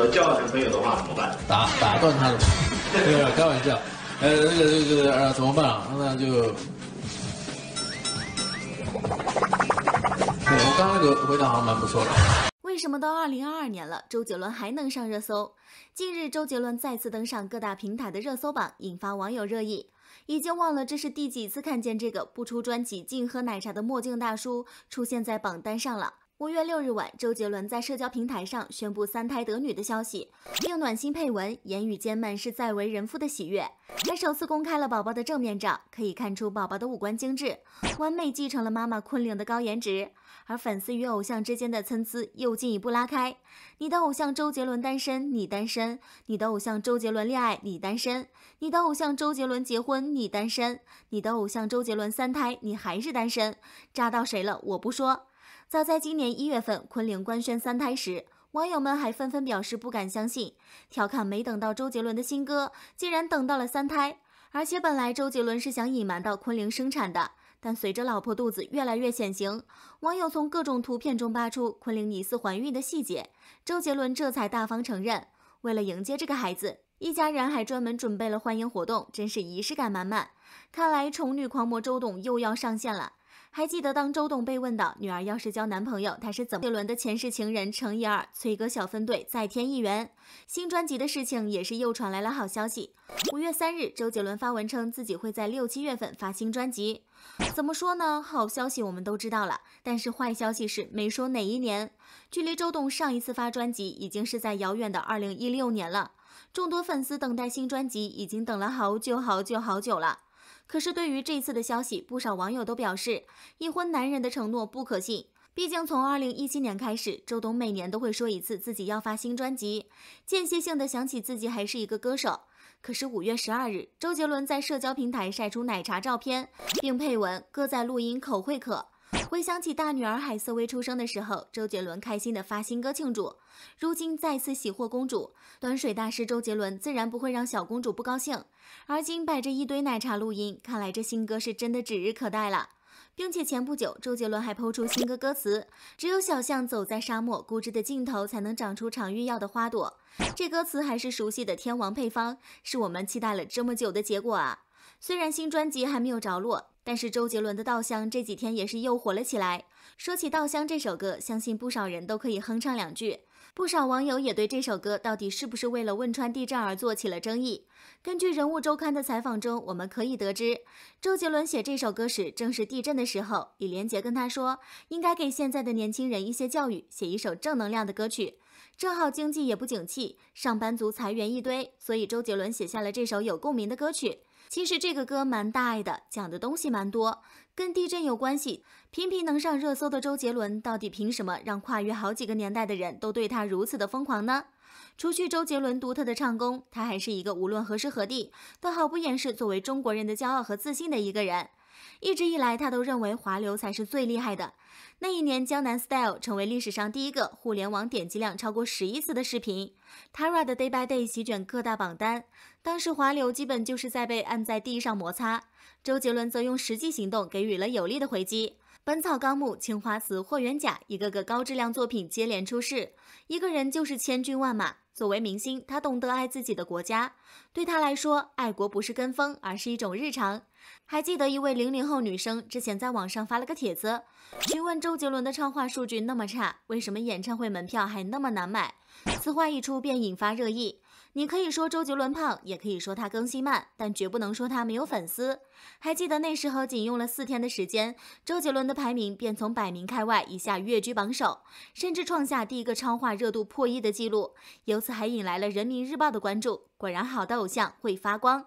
个交男朋友的话怎么办？打打断他的，对吧？开玩笑，呃，那个这个呃怎么办啊？那就，我刚刚那个回答好像蛮不错的。为什么到二零二二年了，周杰伦还能上热搜？近日，周杰伦再次登上各大平台的热搜榜，引发网友热议。已经忘了这是第几次看见这个不出专辑净喝奶茶的墨镜大叔出现在榜单上了。五月六日晚，周杰伦在社交平台上宣布三胎得女的消息，并暖心配文，言语间满是在为人父的喜悦。还首次公开了宝宝的正面照，可以看出宝宝的五官精致，完美继承了妈妈昆凌的高颜值。而粉丝与偶像之间的参差又进一步拉开：你的偶像周杰伦单身，你单身；你的偶像周杰伦恋爱，你单身；你的偶像周杰伦结婚，你单身；你的偶像周杰伦三胎，你还是单身。扎到谁了？我不说。早在今年一月份，昆凌官宣三胎时，网友们还纷纷表示不敢相信，调侃没等到周杰伦的新歌，竟然等到了三胎。而且本来周杰伦是想隐瞒到昆凌生产的，但随着老婆肚子越来越显形，网友从各种图片中扒出昆凌疑似怀孕的细节，周杰伦这才大方承认。为了迎接这个孩子，一家人还专门准备了欢迎活动，真是仪式感满满。看来宠女狂魔周董又要上线了。还记得当周董被问到女儿要是交男朋友，他是怎么？杰伦的前世情人乘以二，崔哥小分队再添一员。新专辑的事情也是又传来了好消息。五月三日，周杰伦发文称自己会在六七月份发新专辑。怎么说呢？好消息我们都知道了，但是坏消息是没说哪一年。距离周董上一次发专辑已经是在遥远的二零一六年了。众多粉丝等待新专辑已经等了好久好久好久了。可是，对于这次的消息，不少网友都表示，已婚男人的承诺不可信。毕竟，从二零一七年开始，周董每年都会说一次自己要发新专辑，间歇性的想起自己还是一个歌手。可是五月十二日，周杰伦在社交平台晒出奶茶照片，并配文“哥在录音，口会渴”。回想起大女儿海瑟薇出生的时候，周杰伦开心的发新歌庆祝。如今再次喜获公主，端水大师周杰伦自然不会让小公主不高兴。而今摆着一堆奶茶录音，看来这新歌是真的指日可待了。并且前不久，周杰伦还抛出新歌歌词：“只有小象走在沙漠，固执的尽头才能长出常玉要的花朵。”这歌词还是熟悉的天王配方，是我们期待了这么久的结果啊！虽然新专辑还没有着落。但是周杰伦的《稻香》这几天也是又火了起来。说起《稻香》这首歌，相信不少人都可以哼唱两句。不少网友也对这首歌到底是不是为了汶川地震而做起了争议。根据《人物周刊》的采访中，我们可以得知，周杰伦写这首歌时正是地震的时候。李连杰跟他说，应该给现在的年轻人一些教育，写一首正能量的歌曲。正好经济也不景气，上班族裁员一堆，所以周杰伦写下了这首有共鸣的歌曲。其实这个歌蛮大爱的，讲的东西蛮多，跟地震有关系。频频能上热搜的周杰伦，到底凭什么让跨越好几个年代的人都对他如此的疯狂呢？除去周杰伦独特的唱功，他还是一个无论何时何地都毫不掩饰作为中国人的骄傲和自信的一个人。一直以来，他都认为华流才是最厉害的。那一年，《江南 Style》成为历史上第一个互联网点击量超过十亿次的视频。Tara 的《Day by Day》席卷各大榜单。当时华流基本就是在被按在地上摩擦，周杰伦则用实际行动给予了有力的回击。《本草纲目》《青花瓷》《霍元甲》，一个个高质量作品接连出世。一个人就是千军万马。作为明星，他懂得爱自己的国家。对他来说，爱国不是跟风，而是一种日常。还记得一位零零后女生之前在网上发了个帖子，询问周杰伦的唱话数据那么差，为什么演唱会门票还那么难买？此话一出，便引发热议。你可以说周杰伦胖，也可以说他更新慢，但绝不能说他没有粉丝。还记得那时候，仅用了四天的时间，周杰伦的排名便从百名开外一下跃居榜首，甚至创下第一个超话热度破亿的记录，由此还引来了人民日报的关注。果然，好的偶像会发光。